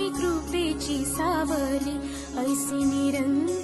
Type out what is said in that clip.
स्वामी कृपेची सावली ऐसी निरङ्ग